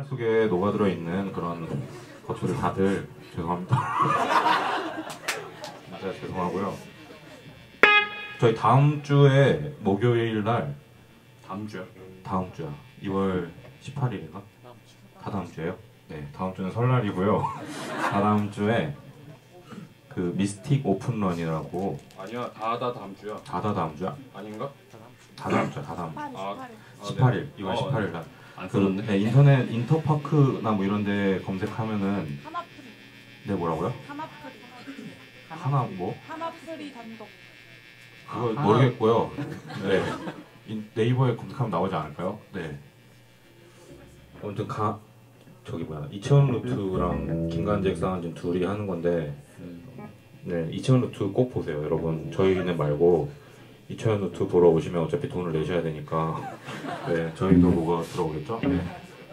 생활 속에 녹아들어 있는 그런 것들을 다들 죄송합니다. 진짜 죄송하고요. 저희 다음 주에 목요일 날 다음 주야. 다음 주야 2월 18일인가? 다 다음 주에요? 네 다음 주는 설날이고요. 다 다음 주에 그 미스틱 오픈런이라고 아니야 다다 다음 주야. 다다 다음 주야? 아닌가? 다 다음 주야 다 다음 주. 18일, 아, 18일. 18일 네. 2월 어, 18일 날. 안그 써졌네. 네, 인터넷 인터파크나 뭐 이런데 검색하면은 하나프리, 네 뭐라고요? 하나프리, 하나 뭐 하나프리 단독. 그거 아, 모르겠고요. 네 인- 네이버에 검색하면 나오지 않을까요? 네. 아무튼 가 저기 뭐야 이채원 루트랑 김간재 쌍한진 둘이 하는 건데 네 이채원 루트 꼭 보세요 여러분 저희는 말고 이채원 루트 보러 오시면 어차피 돈을 내셔야 되니까 네 저희도 뭐가 들어오겠죠? 네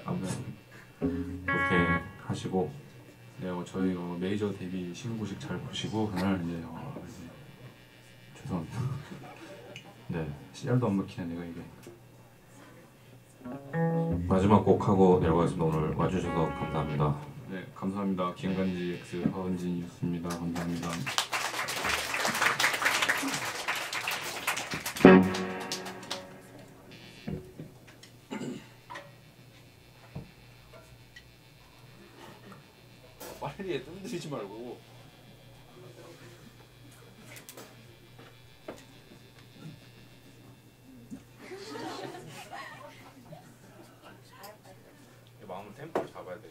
아무튼 그렇게 하시고 네, 어, 저희 어, 메이저 데뷔 신고식 잘 보시고 그날 이제, 어, 이제 죄송합니다. 네 씨알도 안 먹히네 내가 이게. 마지막 곡 하고 내려가겠습니다 오늘 와주셔서 감사합니다. 네, 감사합니다. 김간지 X 하은진이었습니다. 감사합니다. 해, 뜸들이지 말고. 마음 템포를 잡아야 돼.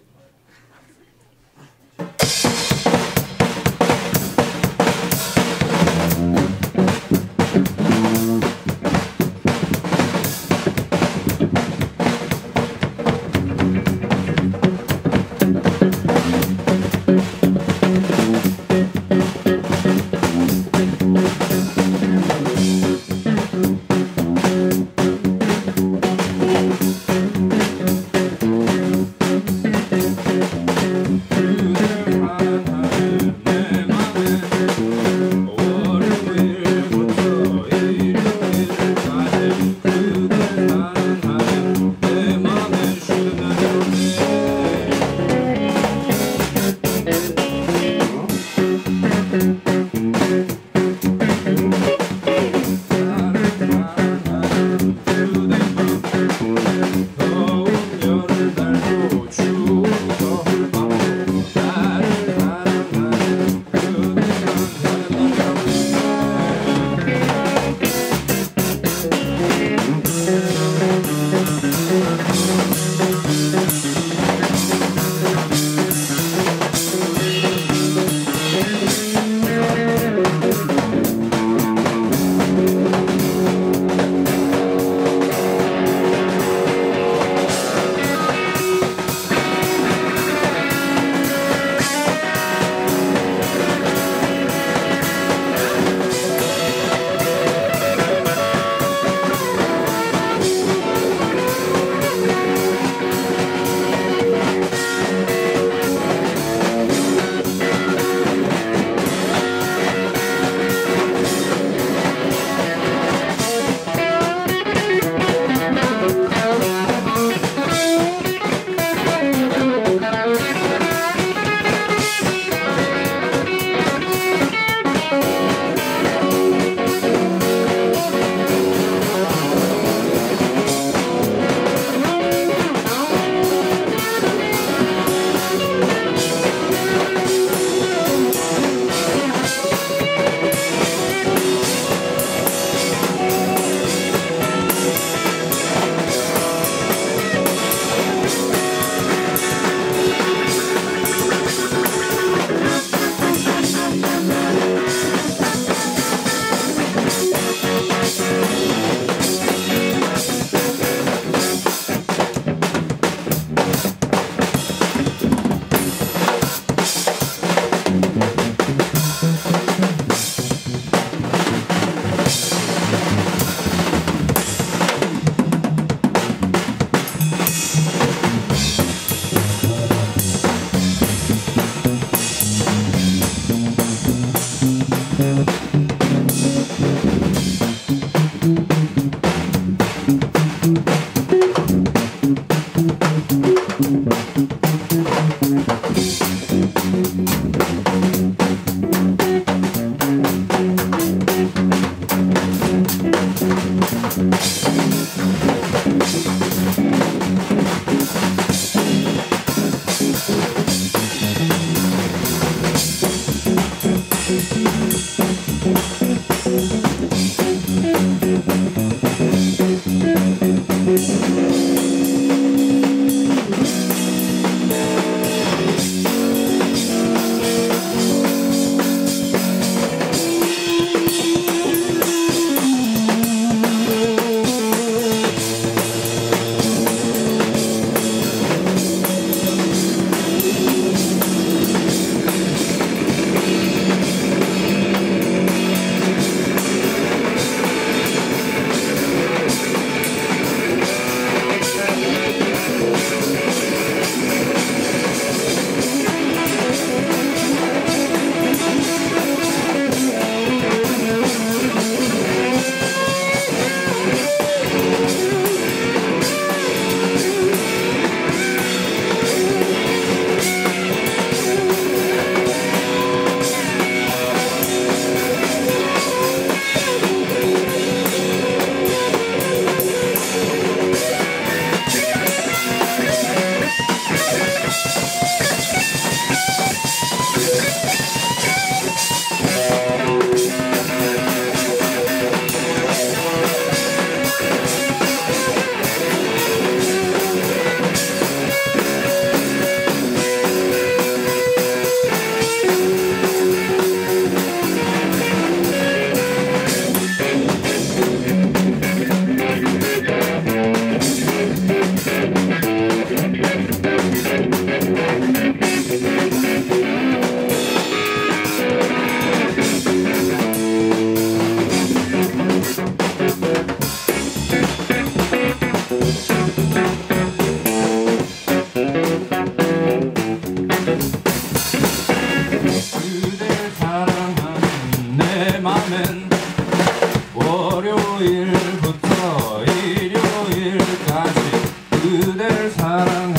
그댈 사랑해